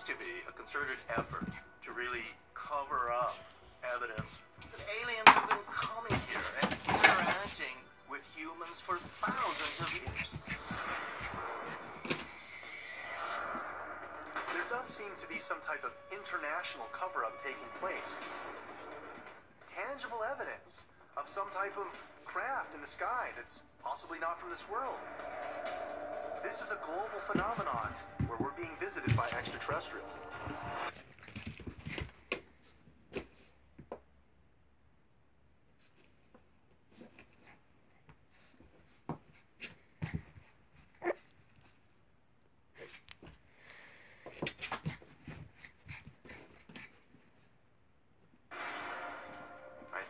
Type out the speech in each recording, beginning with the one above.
seems to be a concerted effort to really cover up evidence that aliens have been coming here and interacting with humans for thousands of years. There does seem to be some type of international cover-up taking place. Tangible evidence of some type of craft in the sky that's possibly not from this world. This is a global phenomenon where we're being visited by I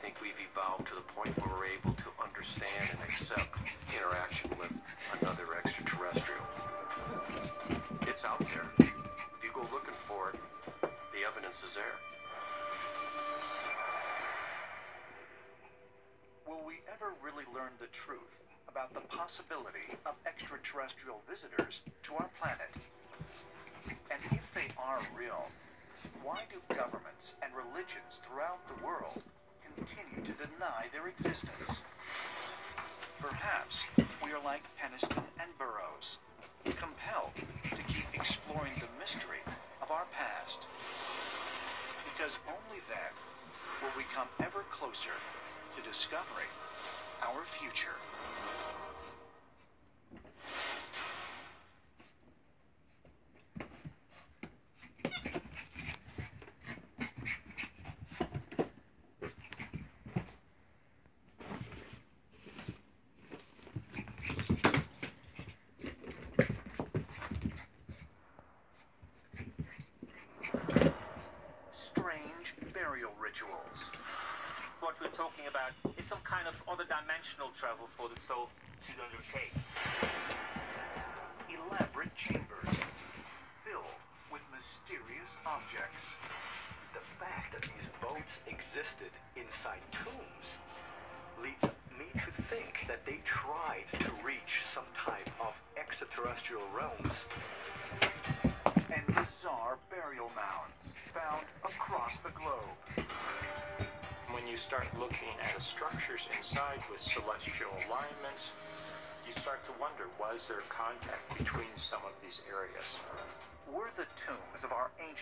think we've evolved to the point where we're able to understand and accept interaction with another extraterrestrial. It's out there. Evidence is there. Will we ever really learn the truth about the possibility of extraterrestrial visitors to our planet? And if they are real, why do governments and religions throughout the world continue to deny their existence? Perhaps we are like Penniston and Burroughs, compelled to keep exploring the mystery of our past. Because only then will we come ever closer to discovering our future. Rituals. What we're talking about is some kind of other dimensional travel for the soul to undertake. elaborate chambers filled with mysterious objects. The fact that these boats existed inside tombs leads me to think that they tried to reach some type of extraterrestrial realms. And bizarre start looking at the structures inside with celestial alignments, you start to wonder was there contact between some of these areas? Were the tombs of our ancient